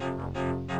Música